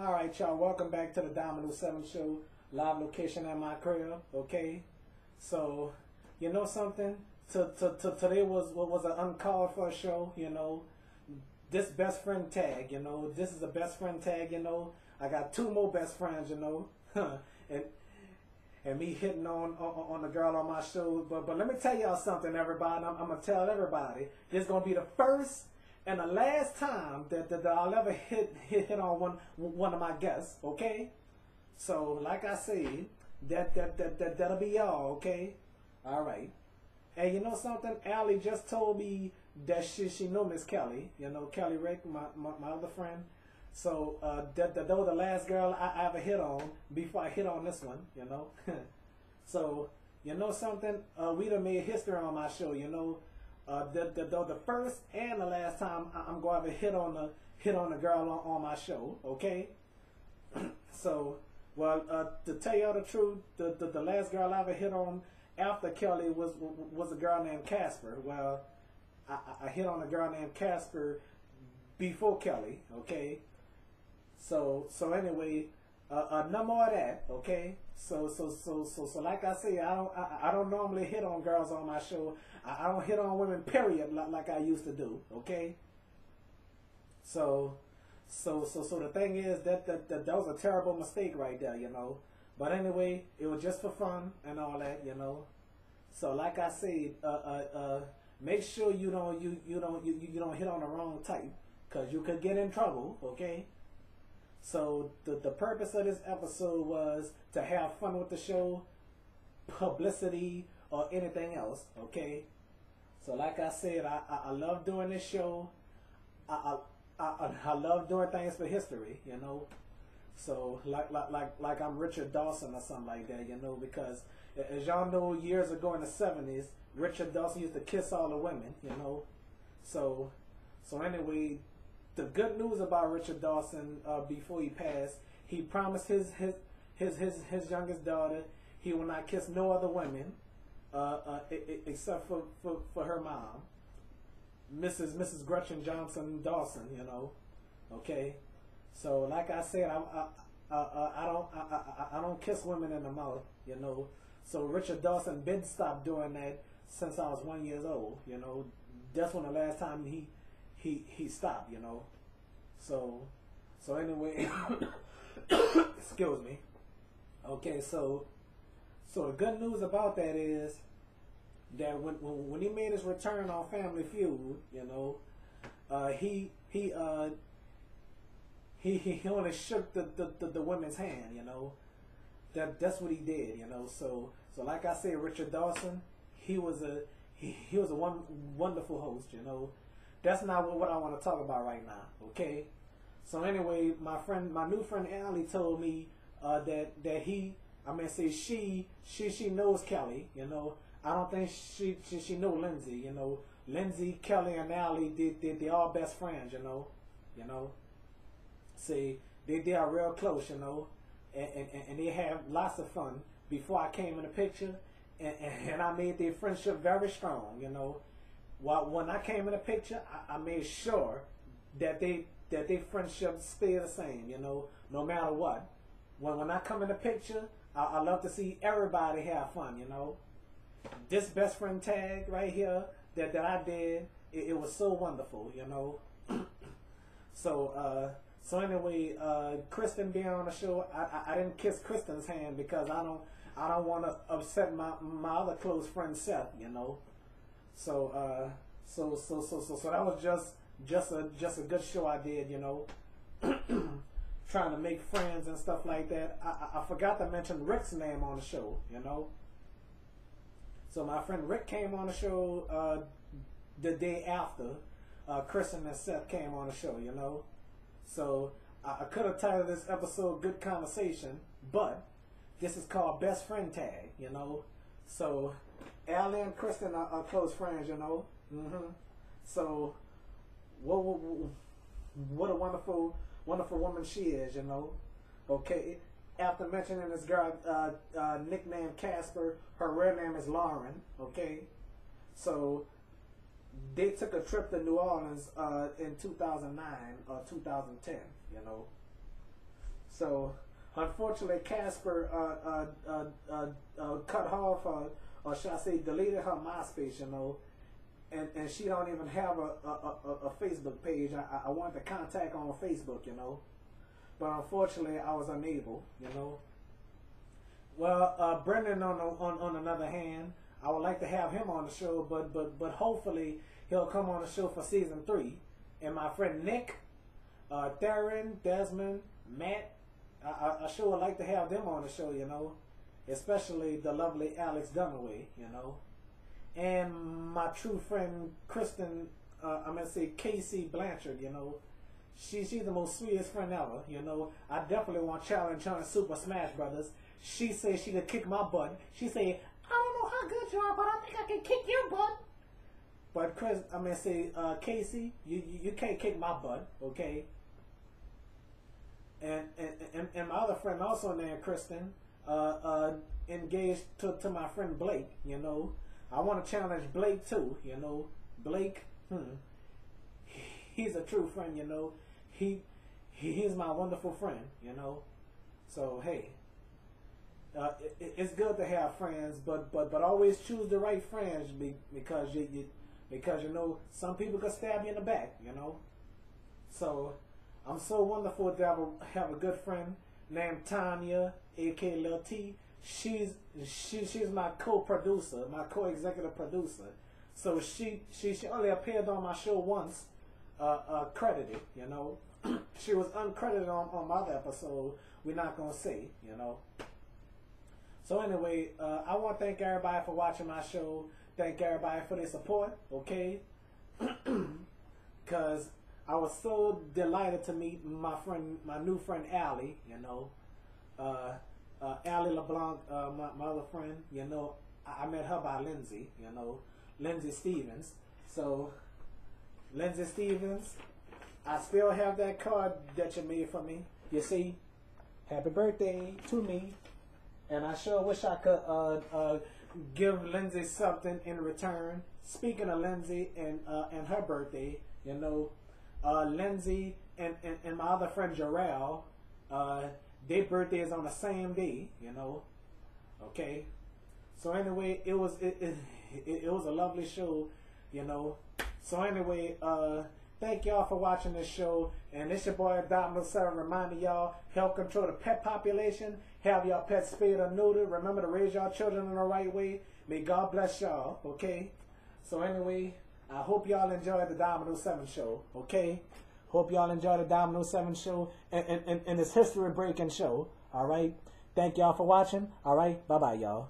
All right, y'all. Welcome back to the Domino Seven Show, live location at my crib. Okay, so you know something. To, to, to, today was was an uncalled for show. You know, this best friend tag. You know, this is a best friend tag. You know, I got two more best friends. You know, and and me hitting on, on on the girl on my show. But but let me tell y'all something, everybody. I'm, I'm gonna tell everybody. This is gonna be the first and the last time that, that, that I'll ever hit, hit hit on one one of my guests, okay? So like I said, that that that, that that'll be y'all, okay? All right. And you know something? Allie just told me that she she know Miss Kelly, you know Kelly Rick, my, my, my other friend. So uh, that that was the last girl I, I ever hit on before I hit on this one, you know. so you know something? Uh, we done made history on my show, you know. Uh, the, the, the, first and the last time I'm going to hit on the hit on the girl on, on my show, okay? so, well, uh, to tell y'all the truth, the, the, the last girl I ever hit on after Kelly was was a girl named Casper. Well, I, I hit on a girl named Casper before Kelly, okay? So so anyway, uh, uh, no more of that, okay? So so so so so like I say, I don't I, I don't normally hit on girls on my show. I, I don't hit on women, period, like, like I used to do, okay? So so so so the thing is that that, that that was a terrible mistake right there, you know. But anyway, it was just for fun and all that, you know. So like I said, uh, uh, uh, make sure you don't you you don't you, you don't hit on the wrong type, cause you could get in trouble, okay? So the, the purpose of this episode was to have fun with the show, publicity, or anything else. Okay. So like I said, I, I, I love doing this show. I, I, I, I love doing things for history. You know. So like like like like I'm Richard Dawson or something like that. You know because as y'all know, years ago in the '70s, Richard Dawson used to kiss all the women. You know. So so anyway, the good news about Richard Dawson uh, before he passed, he promised his his his his, his youngest daughter he will not kiss no other women uh, uh, except for, for, for her mom, Mrs. Mrs. Gretchen Johnson Dawson. You know, okay. So like I said, I I, I, I don't I, I, I don't kiss women in the mouth. You know. So Richard Dawson been stopped doing that since I was one years old. You know, that's when the last time he he he stopped, you know. So so anyway, excuse me. Okay, so so the good news about that is that when when, when he made his return on Family Feud, you know, uh, he he uh he he only shook the, the, the, the women's hand, you know. That that's what he did, you know. So so like I said, Richard Dawson, he was a he, he was a one wonderful host, you know. That's not what, what I want to talk about right now. Okay. So anyway, my friend, my new friend Allie told me uh, that that he, I mean, say she, she, she knows Kelly. You know, I don't think she, she, she know Lindsay. You know, Lindsay, Kelly, and Allie, they, they, they all best friends. You know, you know. See, they, they are real close. You know, and, and, and they have lots of fun. Before I came in the picture, and, and, and I made their friendship very strong. You know, well, when I came in the picture, I, I made sure that they that their friendship stay the same. You know, no matter what. When when I come in the picture, I, I love to see everybody have fun. You know, this best friend tag right here that that I did, it, it was so wonderful. You know, so. uh so anyway, uh, Kristen being on the show, I, I, I didn't kiss Kristen's hand because I don't I don't want to upset my my other close friend Seth, you know. So uh, so so so so so that was just just a just a good show I did, you know. Trying to make friends and stuff like that. I, I, forgot to mention Rick's name on the show, you know. So my friend Rick came on the show uh, the day after uh, and Seth came on the show, you know. So I, I could have titled this episode "Good Conversation," but this is called Best Friend Tag, you know. So Allie and Kristen are, are close friends, you know. Mm-hmm. So, what, what, what a wonderful, wonderful woman she is, you know. Okay. After mentioning this girl, uh, uh, Casper, her real name is Lauren. Okay. So, they took a trip to New Orleans uh, in 2009 or 2010, you know. So unfortunately, Casper uh, uh, uh, uh, uh, cut off, or should I say, deleted her MySpace. You know, and and she don't even have a a, a, a Facebook page. I, I wanted to contact on Facebook. You know, but unfortunately, I was unable. You know. Well, uh, Brendan, on, the, on on another hand, I would like to have him on the show, but but but hopefully he'll come on the show for season three. And my friend Nick, uh, Darren, Desmond, Matt, I, I, I sure would like to have them on the show. You know, especially the lovely Alex Dunaway. You know, and my true friend Kristen. Uh, I'm gonna say Casey Blanchard. You know, she she's the most sweetest friend ever. You know, I definitely want to challenge her in Super Smash Brothers. She says she could kick my butt. She said, I don't know how good you are, but I think I can kick your butt. But Chris, I mean, say uh, Casey, you, you you can't kick my butt, okay? And and, and, and my other friend also named Kristen, uh, uh, engaged to, to my friend Blake. You know, I want to challenge Blake too. You know, Blake, hmm, he's a true friend. You know, he, he he's my wonderful friend. You know, so hey, uh, it, it's good to have friends, but but but always choose the right friends because you, you because you know some people could stab you in the back, you know. So I'm so wonderful to have a, have a good friend named Tanya, aka Lil T. She's she she's my co-producer, my co-executive producer. So she she she only appeared on my show once, uh, uh credited, you know. she was uncredited on, on my other episode. We're not gonna say, you know. So anyway, uh, I want to thank everybody for watching my show. Thank everybody for their support. Okay, because I was so delighted to meet my friend, my new friend Allie. You know, uh, uh, Allie LeBlanc, uh, my, my other friend. You know, I, I met her by Lindsay. You know, Lindsay Stevens. So, Lindsay Stevens, I still have that card that you made for me. You see, happy birthday to me. And I sure wish I could uh, uh, give Lindsay something in return. Speaking of Lindsay and uh, and her birthday, you know, uh, Lindsay and, and, and my other friend Jarrell, uh, their birthday is on the same day, you know. Okay. So anyway, it was it, it, it, was a lovely show, you know. So anyway, uh, Thank y'all for watching this show. And it's your boy Domino 7 reminding y'all help control the pet population. Have y'all pets spayed or neutered. Remember to raise y'all children in the right way. May God bless y'all. Okay? So anyway, I hope y'all enjoyed the Domino 7 show. Okay? Hope y'all enjoy the Domino 7 show and, and, and, and this history breaking show. All right? Thank y'all for watching. All right? Bye-bye, y'all.